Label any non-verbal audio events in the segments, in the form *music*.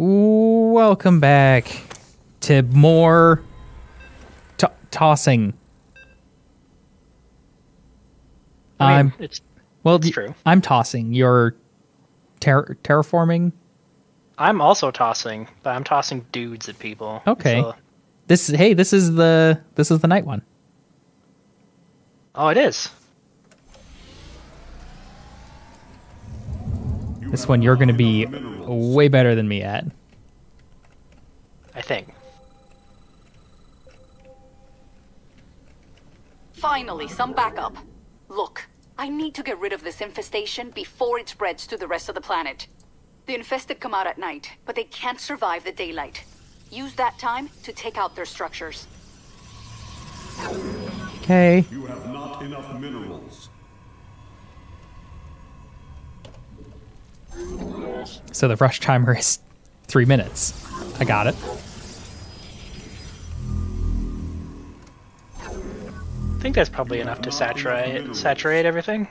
Welcome back to more to- tossing. I mean, I'm it's well. it's true. I'm tossing. You're ter- terraforming. I'm also tossing, but I'm tossing dudes at people. Okay. So- This hey, this is the this is the night one. oh, it is. This one you're going to be way better than me at. I think. Finally, some backup. Look, I need to get rid of this infestation before it spreads to the rest of the planet. The infested come out at night, but they can't survive the daylight. Use that time to take out their structures. Okay. You have not enough minerals. So the rush timer is three minutes. I got it. I think that's probably enough to saturate saturate everything.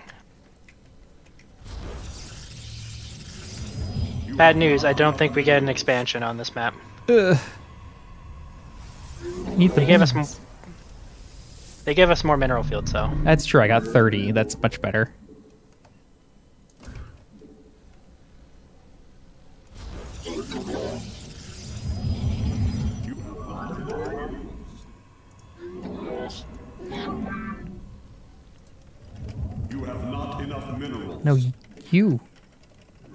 Bad news, I don't think we get an expansion on this map. Need the They gave us They give us more mineral fields though. That's true. I got 30. That's much better. You.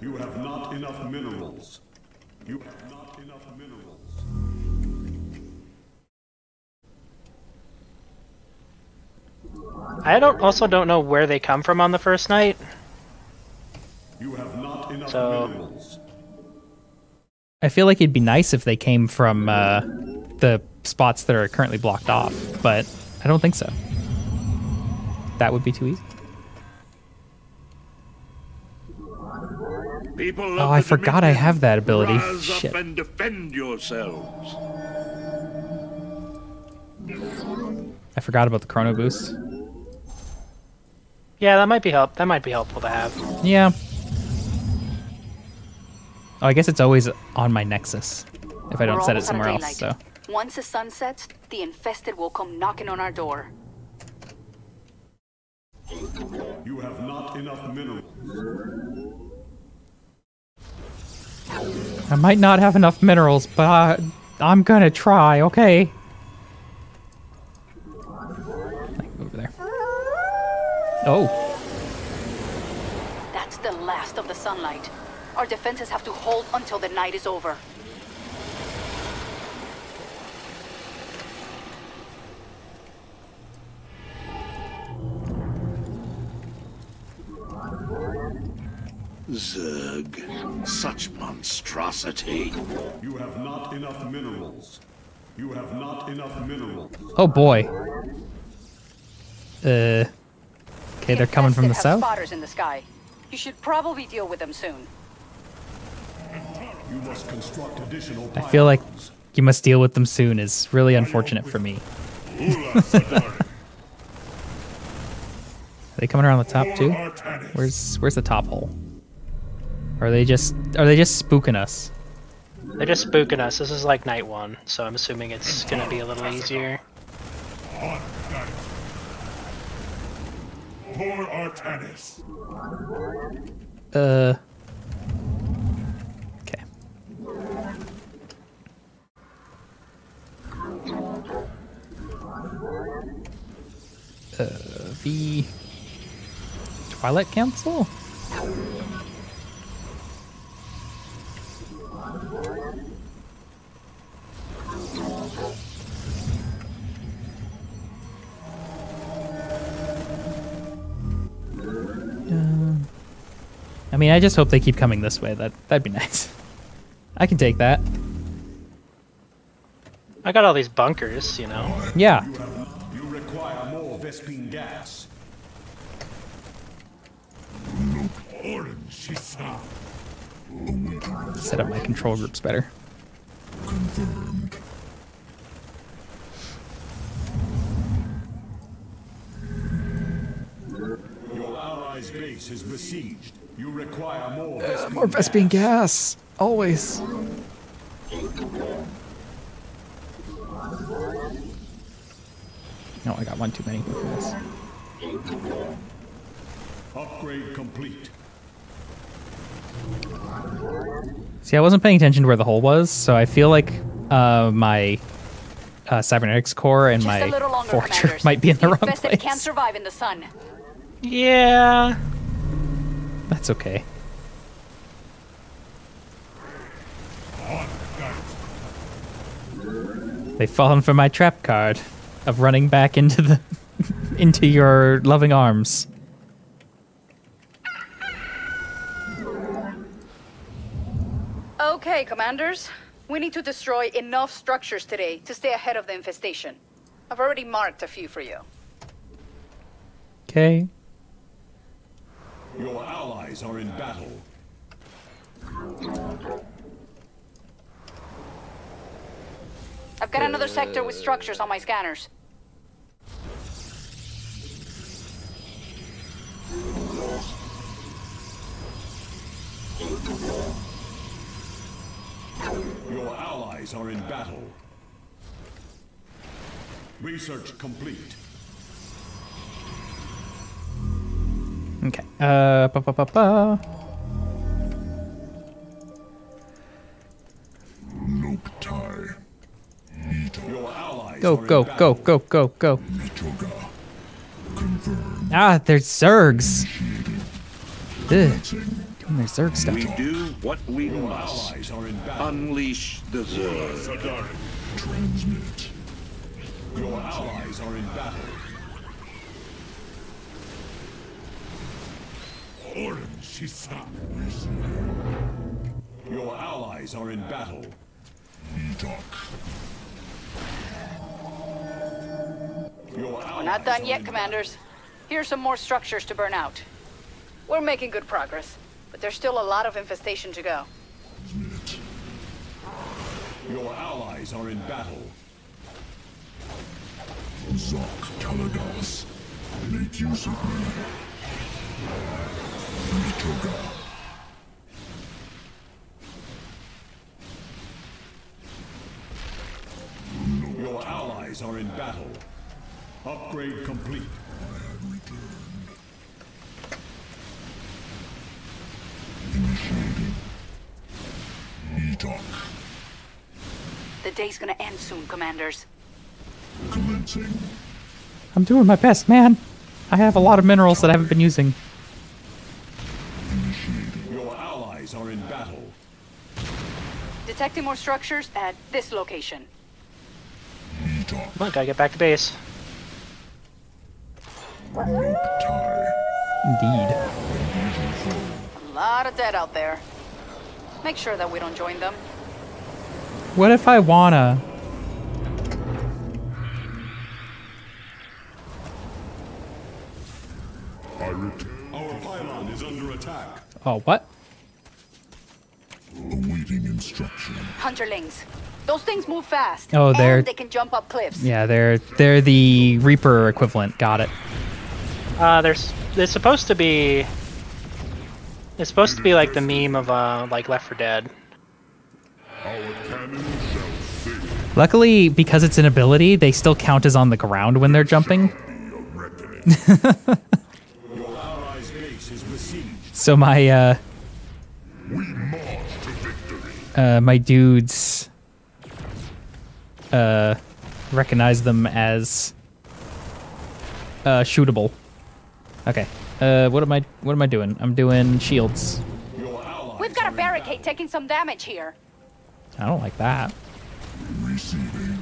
You have not enough minerals. You have not enough minerals. I don't also don't know where they come from on the first night. You have not enough So- minerals. I feel like it'd be nice if they came from uh, the spots that are currently blocked off, but I don't think so. That would be too easy. People Oh, I the forgot I have that ability. Rise Shit. up and defend yourselves. I forgot about the chrono boost. Yeah, that might be help. That might be helpful to have. Yeah. Oh, I guess it's always on my Nexus if I don't We're set it almost out of somewhere else. So. Once the sun sets, the infested will come knocking on our door. You have not enough minerals. I might not have enough minerals, but I, I'm gonna try. Okay. Over there. Oh, That's the last of the sunlight. Our defenses have to hold until the night is over. Zerg, such monstrosity. You have not enough minerals. You have not enough minerals. oh boy. Uh. Okay, they're coming from the south. spotters in the sky. You should probably deal with them soon. You must construct additional I feel like you must deal with them soon. Is really unfortunate for me. *laughs* Are they coming around the top too? Where's Where's the top hole? Or are they just Are they just spooking us? They're just spooking us. This is like night one, so I'm assuming it's gonna be a little easier. For Artanis. Uh. Okay. Uh, the Twilight Council. Mean, I just hope they keep coming this way. That that'd be nice. I can take that. I got all these bunkers, you know. Yeah. You, require more Vespene gas. Set up my control groups better. Your allies' base is besieged. You require more Vespene More Vespene gas. Always. No, I got one too many for this. Upgrade complete. See, I wasn't paying attention to where the hole was, so I feel like uh, my uh, cybernetics core and Just my a little longer, forger commanders. might be in the wrong Infested place. can't survive in the sun. Yeah. That's okay. They've fallen for my trap card of running back into the *laughs* into your loving arms. Okay, commanders. We need to destroy enough structures today to stay ahead of the infestation. I've already marked a few for you. Okay. Your allies are in battle. I've got another sector with structures on my scanners. Your allies are in battle. Research complete. Okay. Uh, ba ba ba ba. Noctai. Your Go go go go go go. Mitoga. Confirm. Ah, there's Zergs. Ugh, doing their Zerg stuff. We do what we must. Allies are in. Unleash the Zerg. Transmit. Your allies are in battle. Your allies are in battle. Mitok. Your allies We're not done yet, commanders. Here's some more structures to burn out. We're making good progress, but there's still a lot of infestation to go. Your allies are in battle. Zok Kaladas. Make use of me. Mitoga. Your allies are in battle. Upgrade complete. Initiating. Mitok. The day's gonna end soon, commanders. Commencing. I'm doing my best, man. I have a lot of minerals that I haven't been using. Detecting more structures at this location. Mitok. Come on, gotta get back to base. Indeed. A lot of dead out there. Make sure that we don't join them. What if I wanna? Pirate. Our pylon is under attack. Oh, what? Awaiting instruction. Hunterlings. Those things move fast. Oh, they're- And they can jump up cliffs. Yeah, they're they're the Reaper equivalent. Got it. Uh, there's there's supposed to be. It's supposed to be like the meme of uh like Left 4 Dead. Our cannon shall sing. Luckily, because it's an ability, they still count as on the ground when they're jumping. Be a reckoning. Your allies' base is besieged. So my uh, uh my dudes uh recognize them as uh shootable. Okay. Uh what am I what am I doing? I'm doing shields. We've got a barricade taking some damage here. I don't like that. Receiving.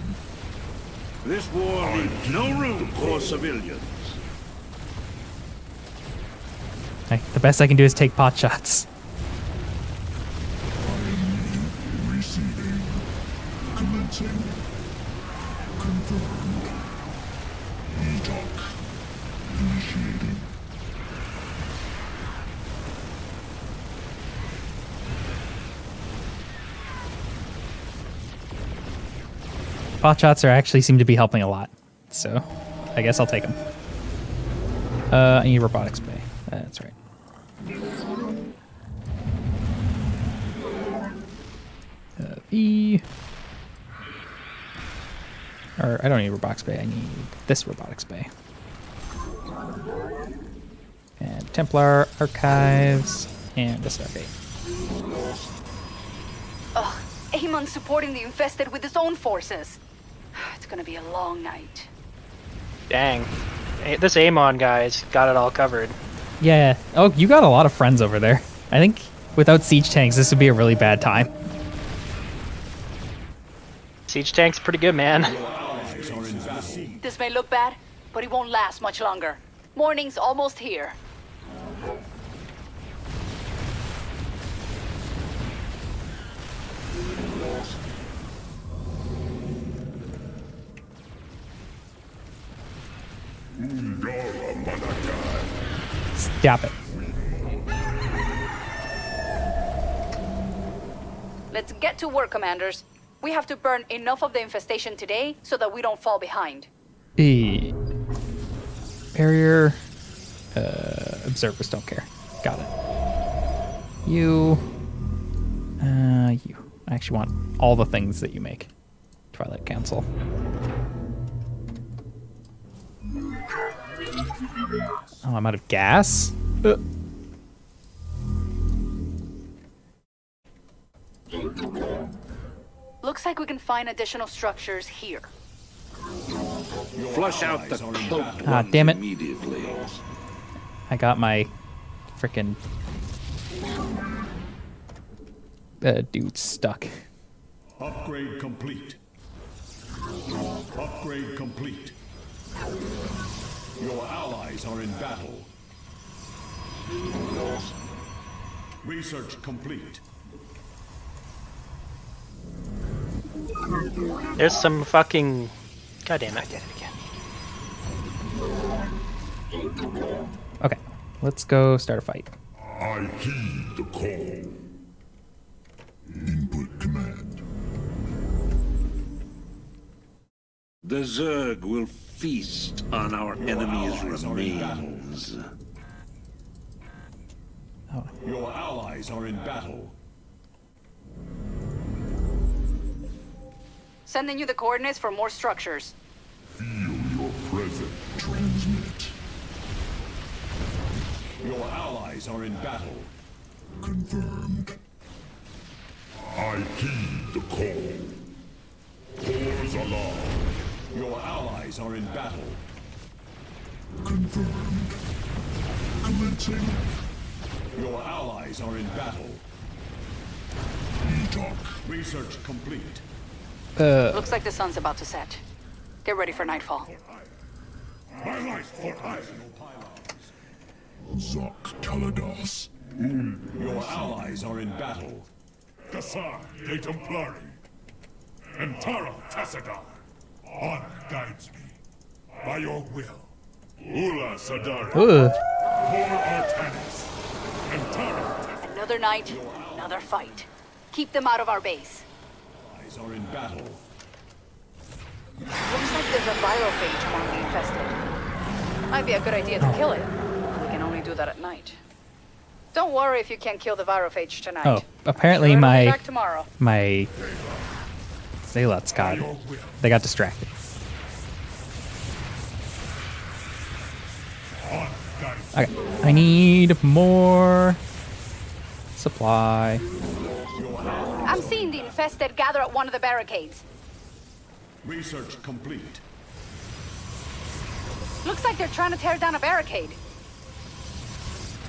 This war leaves no room for civilians. Hey, the best I can do is take pot shots. Commencing. Confirmed. Pot shots are actually seem to be helping a lot. So, I guess I'll take them. Uh, I need robotics bay. That's right. Uh, V. Or I don't need robotics bay. I need this robotics bay. And Templar archives and a Stargate. Ugh, Amon's supporting the infested with his own forces. *sighs* It's gonna be a long night. Dang. This Amon guy's got it all covered. Yeah. Oh, you got a lot of friends over there. I think without siege tanks, this would be a really bad time. Siege tank's pretty good, man. This may look bad, but it won't last much longer. Morning's almost here. Stop it. Let's get to work, commanders. We have to burn enough of the infestation today so that we don't fall behind. E. Barrier. Uh, observers don't care. Got it. You. Uh, you. I actually want all the things that you make. Twilight Council. Oh, I'm out of gas? Uh, Looks like we can find additional structures here. Flush out the cloaked Ah, damn it. immediately. I got my freaking uh, dude stuck. Upgrade complete. Upgrade complete. Your allies are in battle. Research complete. There's some fucking. God damn it. Okay, let's go start a fight. I heed the call. Input command. The Zerg will feast on our enemy's allies are in remains. Your allies are in battle. Sending you the coordinates for more structures. Your allies are in battle. Confirmed. I heed the call. Cores alarm. Your allies are in battle. Confirmed. Commencing. Your allies are in battle. ETOC. Research complete. Uh, Looks like the sun's about to set. Get ready for nightfall. My life for Aiur. Zok Kalados. Mm, your allies are in battle. Kassar de Templari. En Taro Tassadar. Honor guides me. By your will. Ula Sadari. Ugh. Artanis. En Taro Another night, another fight. Keep them out of our base. Allies are in battle. Looks like there's a virophage among the infested. Might be a good idea to kill it. We can only do that at night. Don't worry if you can't kill the virophage tonight. Oh, apparently Sure my back tomorrow. my Zealots got they got distracted. Okay, I need more supply. I'm seeing the infested gather at one of the barricades. Research complete. Looks like they're trying to tear down a barricade.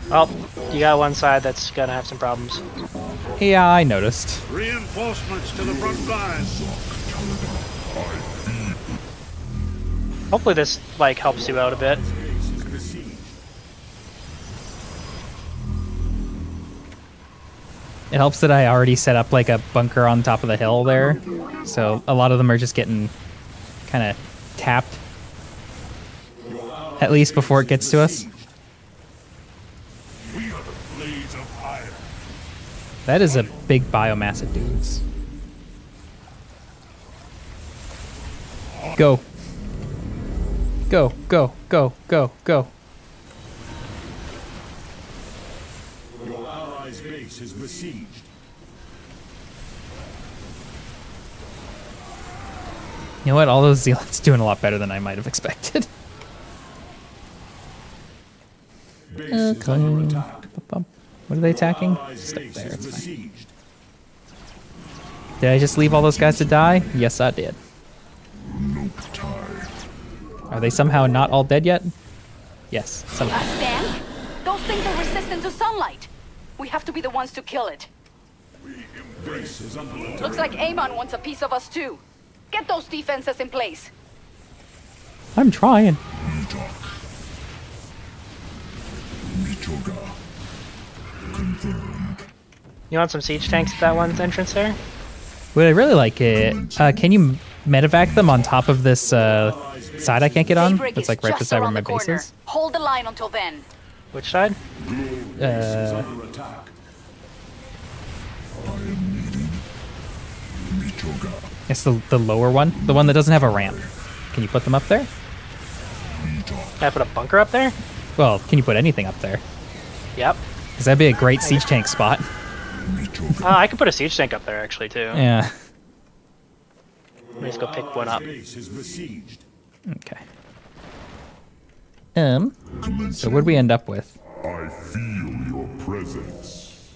Well, you got one side that's gonna have some problems. Yeah, I noticed. Reinforcements to the front lines. Hopefully this like helps you out a bit. Base is besieged. It helps that I already set up like a bunker on top of the hill there, so a lot of them are just getting kind of tapped. At least before it gets to us. That is a big biomass of dudes. Go. Go, go, go, go, go. Your allies' base is besieged. You know what? All those zealots *laughs* doing a lot better than I might have expected. Base attack. What are they attacking? Allies' Just up base It's fine. Did I just leave all those guys to die? Yes, I did. Are they somehow not all dead yet? Yes, somehow. Stank, those things are resistant to sunlight. We have to be the ones to kill it. Base is under attack. Looks like Amon wants a piece of us too. Get those defenses in place. I'm trying. Mitoga. Confirmed. You want some siege tanks at that one's entrance there? Would I really like it? Uh, can you medevac them on top of this uh, side I can't get on? It's like right beside where around my the base is. Hold the line until then. Which side? Uh, under attack. Mitoga. it's the, the lower one, the one that doesn't have a ramp. Can you put them up there? Can I put a bunker up there? Well, can you put anything up there? Yep. Because that'd be a great siege tank spot. Oh, I could put a siege tank up there actually too. Yeah. Let me just go pick one up. Base is besieged. Okay. Um. So what'd we end up with? I feel your presence.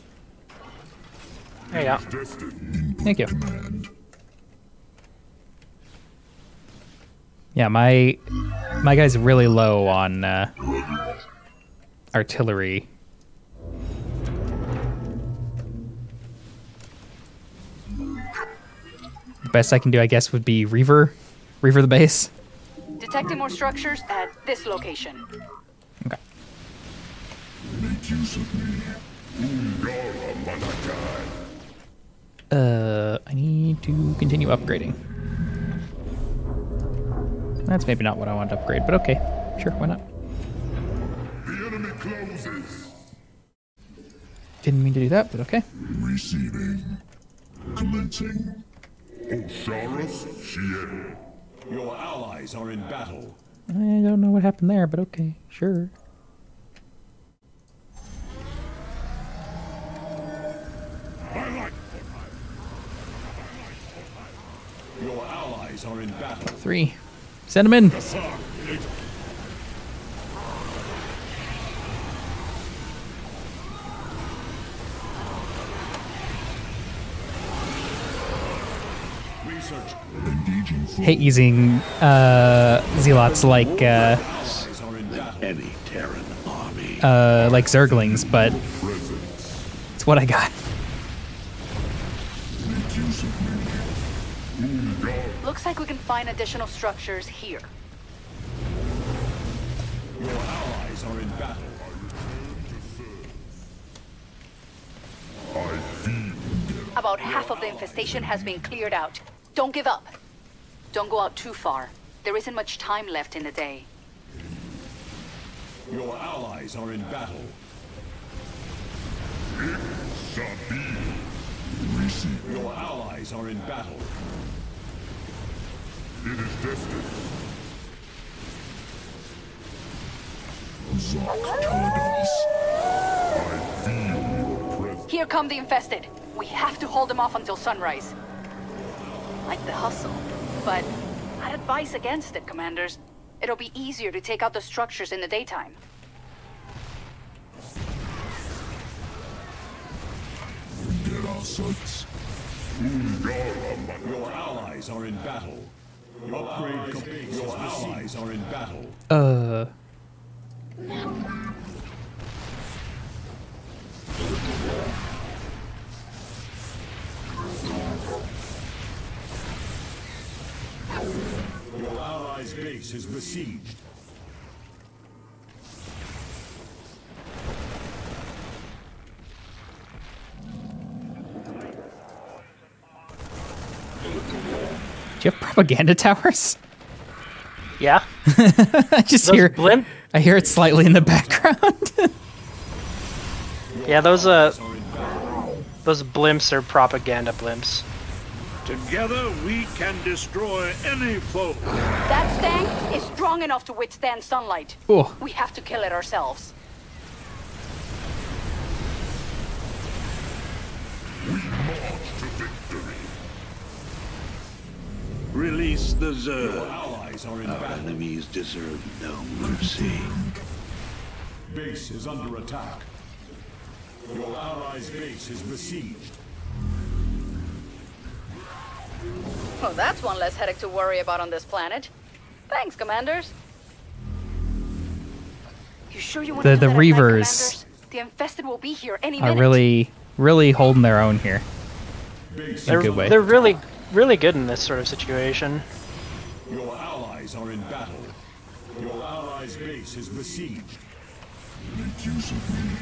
There you go. Thank you. Yeah, my my guy's really low on uh, artillery. Best I can do, I guess, would be Reaver, Reaver the base. Detecting more structures at this location. Okay. Make use of me. Ungara Manakai. Uh, I need to continue upgrading. That's maybe not what I want to upgrade, but okay, sure, why not? The enemy closes. Didn't mean to do that, but okay. Receiving. Commencing. Osharis Shien. Your allies are in battle. I don't know what happened there, but okay, sure. Your allies are in battle. Three. Send them in. Research. Engaging full. Hate using uh, zealots like uh, Allies are in battle. Any Terran army. uh, like zerglings, but it's what I got. Make use of me. Ungara. Looks like we can find additional structures here. Your allies are in battle. About half of the infestation has been cleared out. Don't give up. Don't go out too far. There isn't much time left in the day. Your allies are in battle. Sabi. Receive. Your allies are in battle. It is destined. Zok Talados. I feel your presence. Here come the infested. We have to hold them off until sunrise. Like the hustle, but I'd advise against it, commanders. It'll be easier to take out the structures in the daytime. Get our sights. Your allies are in battle. Your upgrade complete. Your allies are in battle. Uh, base is besieged. do you have propaganda towers? Yeah. *laughs* I just Those hear blimp. I hear it slightly in the background. *laughs* Yeah, those uh, those blimps are propaganda blimps. Together we can destroy any foe. That stank is strong enough to withstand sunlight. oh, We have to kill it ourselves. We march to victory. Release the Zerg. Allies are in Our battle. enemies deserve no mercy. Base is under attack. Your allies' base is besieged. Well, that's one less headache to worry about on this planet. Thanks, commanders. You sure you want The- to do the that at night, Reavers? The infested will be here any Are minute. really, really holding their own here. Base They're, good way. they're really, really good in this sort of situation. Your allies are in battle. Your allies' base is besieged. Make use of me.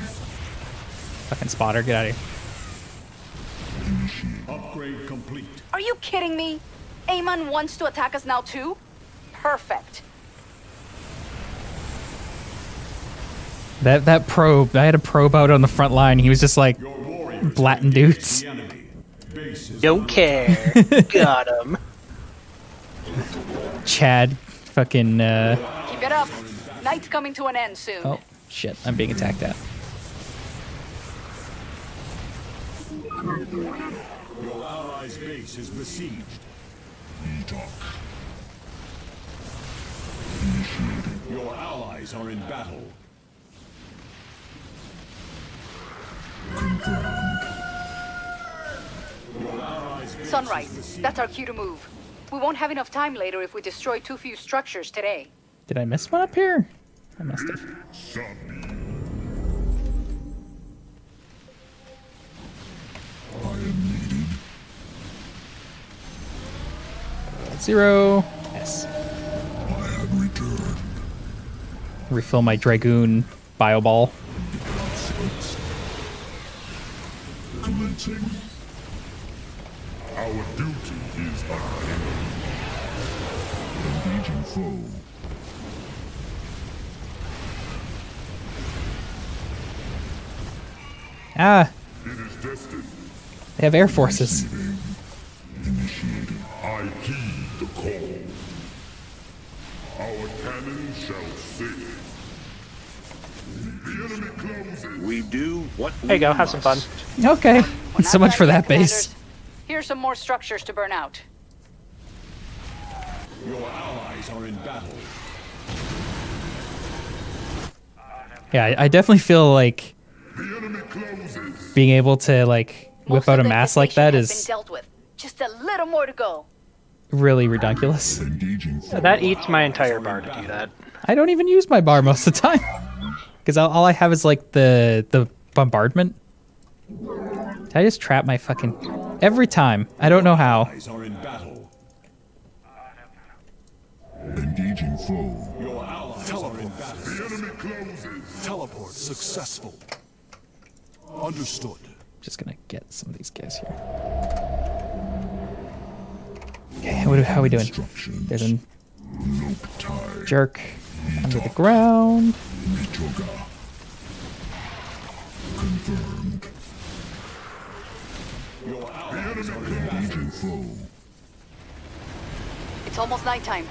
Fucking spotter, get out of here. Upgrade complete. Are you kidding me? Amon wants to attack us now too? Perfect. That that probe, I had a probe out on the front line. He was just like, Your warriors Blatting dudes. The enemy. Base is Don't care. *laughs* Got him. Chad, fucking. Uh, Keep it up. Night's coming to an end soon. oh shit, I'm being attacked at. Your allies' base is besieged. Talk. Your allies are in battle. Sunrise. That's our cue to move. We won't have enough time later if we destroy too few structures today. Did I miss one up here? I must have. Zero. Yes. I have returned. Refill my Dragoon Bio Ball. Our duty is unending. Engaging foe. Ah, It is destined. they have air forces. Initiated. I heed the call. Our shall save. The enemy closes. We do what There you go. Have some fun. Okay. We're so much for that base. Here's some more structures to burn out. Your allies are in battle. Yeah, I, I definitely feel like The enemy closes. being able to like whip Most out a mass like infestation that has is been dealt with. Just a little more to go. Really ridiculous. Engaging. That eats my entire bar to do that. I don't even use my bar most of the time *laughs* because all, all I have is like the the bombardment. Did I just trap my fucking every time? I don't know how. Allies are in battle. Engaging foe. Your allies are in battle. The enemy closes. Teleport successful. Understood. Just gonna get some of these guys here. Okay, what, how are we doing? There's a jerk under the ground. Mitoga. Confirmed. Your The allies are in enemy battle. engaging foe. It's almost nighttime.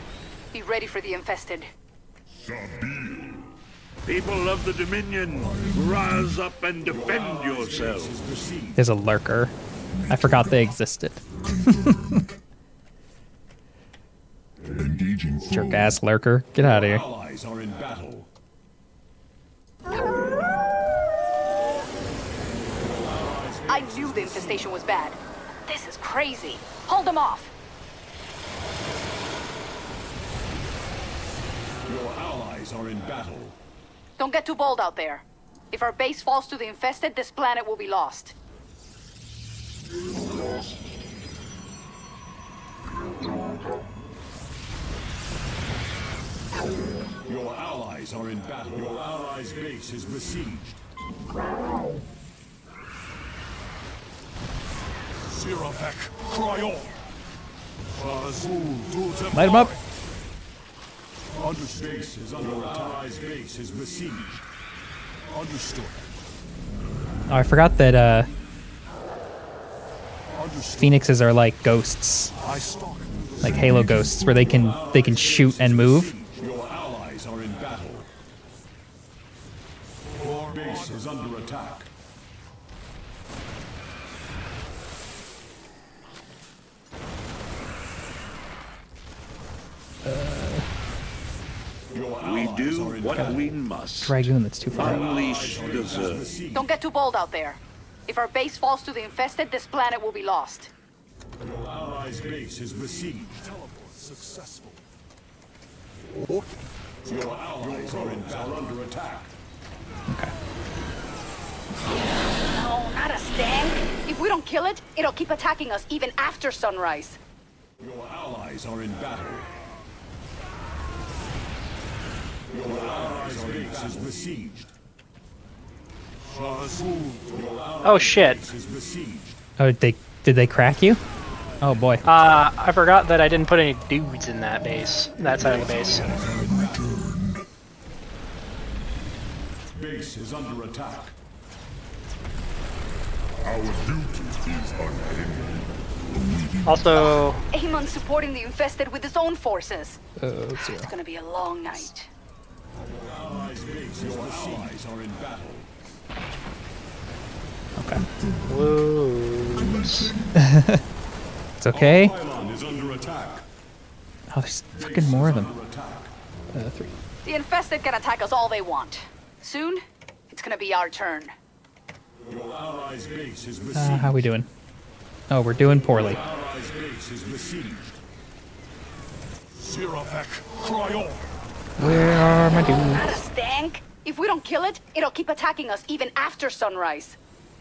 Be ready for the infested. People of the Dominion, rise up and defend yourselves. There's a lurker. I forgot they existed. *laughs* Engaging foe. Jerk hmm. ass lurker. Get out of here. Allies are in battle. I knew the infestation was bad. This is crazy. Hold them off. Your allies are in battle. Don't get too bold out there. If our base falls to the infested, this planet will be lost. Your allies are in battle. Your allies' base is besieged. Siravek, Cryon. Light him up. Under base is under your allies' base is besieged. Understood. Oh, I forgot that uh, Understood. phoenixes are like ghosts, like Halo ghosts, where they can they can shoot and move. Dragoon that's too far. Unleash the Don't get too bold out there. If our base falls to the infested, this planet will be lost. Your allies' base is besieged. Teleport successful. Your allies are in battle under attack. Okay. No, not a stank. If we don't kill it, it'll keep attacking us even after sunrise. Your allies are in battle. Your allies' base is besieged. Oh shit. Oh, they did they crack you? Oh boy. Uh, I forgot that I didn't put any dudes in that base, that side of the base. Base is under attack. Our duty is unending. Also, Amon's supporting the infested with his own forces. Oh, zero. It's gonna be a long night. Allies' base is allies are in battle. Okay. wounds. *laughs* It's okay. Pylon under attack. Oh, there's fucking more of them. Uh, three. The infested can attack us all they want. Soon, it's gonna be our turn. Your allies' base is besieged. Uh, how we doing? Oh, we're doing poorly. allies' base is besieged. Siravek, cry on. Where are my dudes? Not a stank. If we don't kill it, it'll keep attacking us even after sunrise.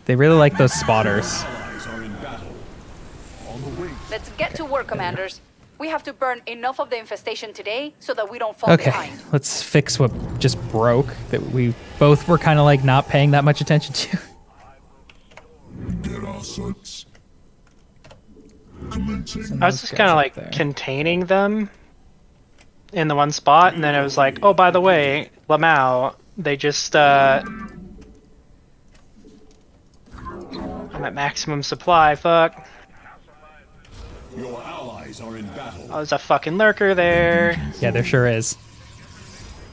They really like those spotters. Allies are in battle. On the wing. Let's get to work, commanders. We have to burn enough of the infestation today so that we don't fall Okay, behind. let's fix what just broke that we both were kind of like not paying that much attention to. Get our sets. I was just kind of like there. containing them in the one spot, and then it was like, oh, by the way, Lamau, they just, uh. I'm at maximum supply, fuck. Your allies are in battle. Oh, there's a fucking lurker there. Yeah, there sure is.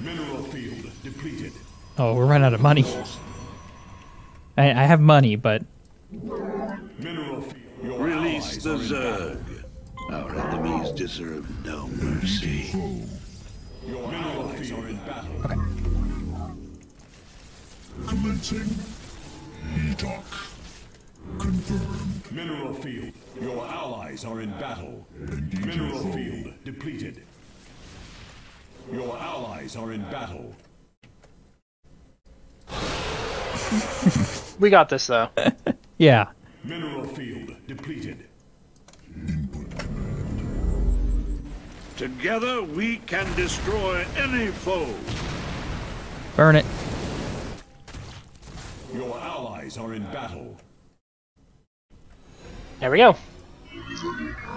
Mineral field depleted. Oh, we're running out of money. I, I have money, but Mineral field. Your Release the are in battle. Zerg. Our enemies deserve no mercy. Your mineral field are in battle. Commencing. Edoc. Confirmed. Mineral field. Your allies are in battle. Mineral field depleted. Your allies are in battle. We got this, though. *laughs* yeah. Mineral field depleted. Together we can destroy any foe. Burn it. Your allies are in battle. There we go.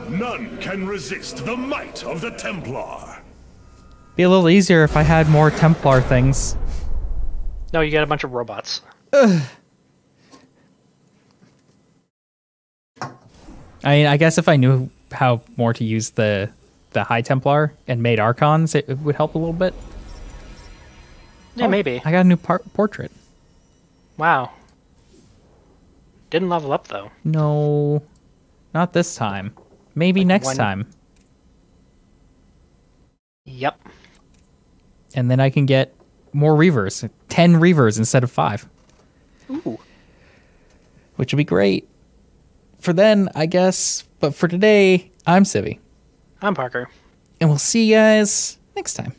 None can resist the might of the Templar. Be a little easier if I had more Templar things. No, you got a bunch of robots. *sighs* I mean, I guess if I knew how more to use the the High Templar and made Archons, it, it would help a little bit. Yeah, Oh, maybe. I got a new par- portrait. Wow. Didn't level up, though. No, not this time. Maybe next one- time. Yep. And then I can get more Reavers. 10 Reavers instead of 5. Ooh. Which would be great. For then, I guess. But for today, I'm Civvie. I'm Parker. And we'll see you guys next time.